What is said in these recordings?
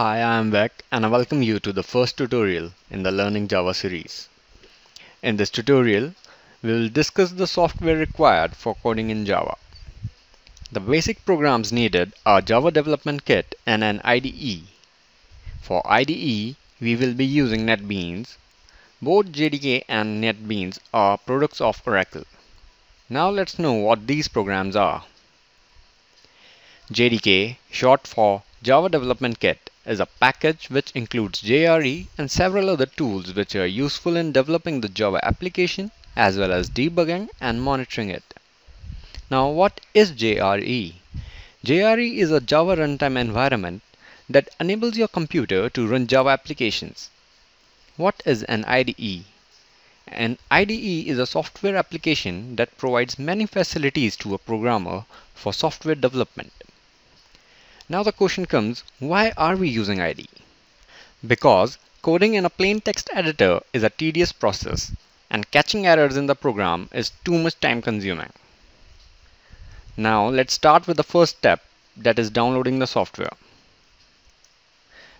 Hi, I am Vec and I welcome you to the first tutorial in the Learning Java series. In this tutorial, we will discuss the software required for coding in Java. The basic programs needed are Java Development Kit and an IDE. For IDE, we will be using NetBeans. Both JDK and NetBeans are products of Oracle. Now let's know what these programs are. JDK, short for Java Development Kit, is a package which includes JRE and several other tools which are useful in developing the Java application as well as debugging and monitoring it. Now what is JRE? JRE is a Java runtime environment that enables your computer to run Java applications. What is an IDE? An IDE is a software application that provides many facilities to a programmer for software development. Now the question comes, why are we using IDE? Because coding in a plain text editor is a tedious process and catching errors in the program is too much time consuming. Now let's start with the first step that is downloading the software.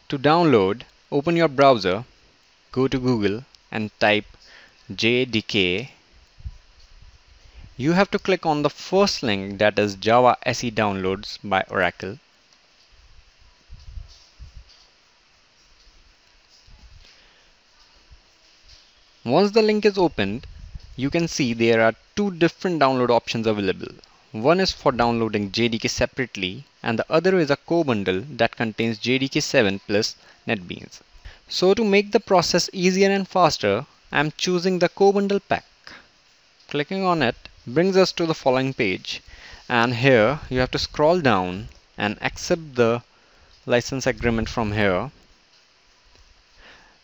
To download, open your browser, go to Google and type JDK. You have to click on the first link that is Java SE Downloads by Oracle Once the link is opened, you can see there are two different download options available. One is for downloading JDK separately and the other is a co-bundle that contains JDK 7 plus NetBeans. So to make the process easier and faster, I am choosing the co-bundle pack. Clicking on it brings us to the following page and here you have to scroll down and accept the license agreement from here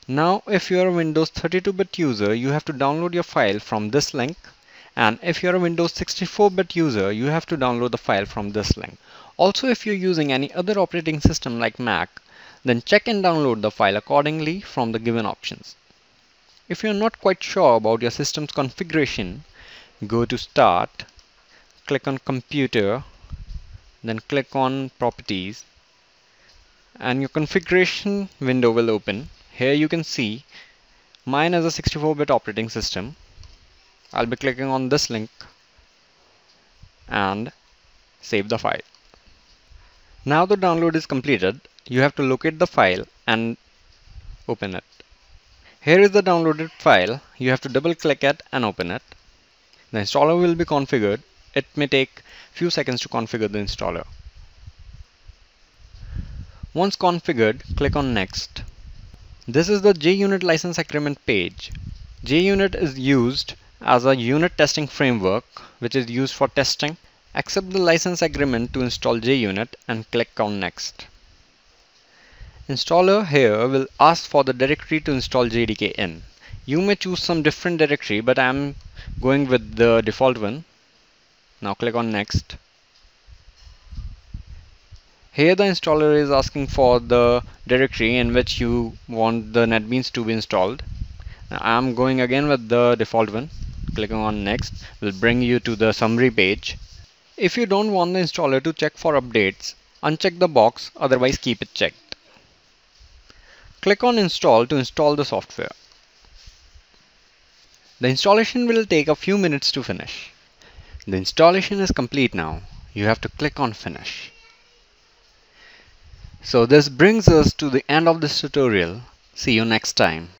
now if you are a Windows 32-bit user you have to download your file from this link and if you're a Windows 64-bit user you have to download the file from this link. Also if you're using any other operating system like Mac then check and download the file accordingly from the given options. If you're not quite sure about your system's configuration go to start click on computer then click on properties and your configuration window will open here you can see mine is a 64-bit operating system. I'll be clicking on this link and save the file. Now the download is completed you have to locate the file and open it. Here is the downloaded file you have to double click it and open it. The installer will be configured. It may take few seconds to configure the installer. Once configured click on next this is the JUnit license agreement page. JUnit is used as a unit testing framework which is used for testing. Accept the license agreement to install JUnit and click on next. Installer here will ask for the directory to install JDK in. You may choose some different directory but I am going with the default one. Now click on next. Here the installer is asking for the directory in which you want the NetBeans to be installed. I'm going again with the default one. Clicking on next will bring you to the summary page. If you don't want the installer to check for updates, uncheck the box, otherwise keep it checked. Click on install to install the software. The installation will take a few minutes to finish. The installation is complete now. You have to click on finish. So this brings us to the end of this tutorial. See you next time.